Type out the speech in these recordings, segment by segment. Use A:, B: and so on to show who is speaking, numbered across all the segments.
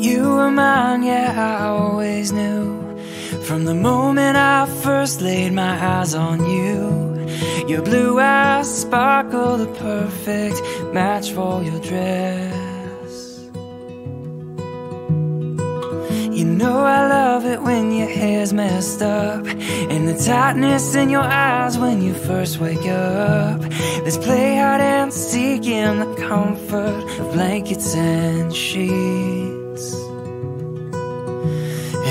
A: You were mine, yeah, I always knew. From the moment I first laid my eyes on you, your blue eyes sparkle the perfect match for your dress. You know I love it when your hair's messed up, and the tightness in your eyes when you first wake up. Let's play hide and seek in the comfort of blankets and sheets.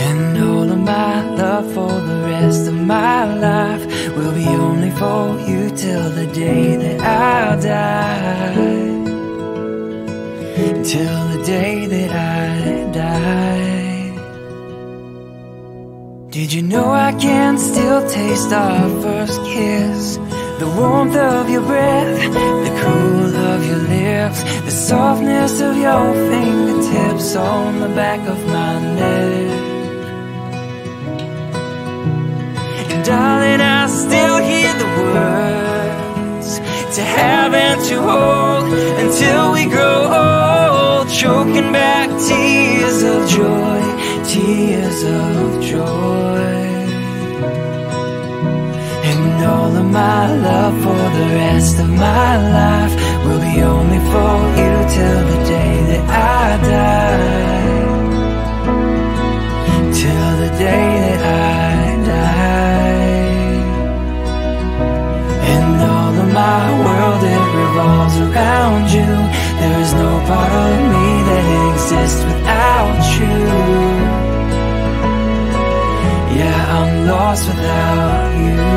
A: And all of my love for the rest of my life will be only for you till the day that I die. Till the day that I die. Did you know I can still taste our first kiss? The warmth of your breath, the cool lips, the softness of your fingertips on the back of my neck. And darling, I still hear the words to have and to hold until we grow old, choking back tears of joy, tears of joy. And all of my love for the rest of my life lost without you.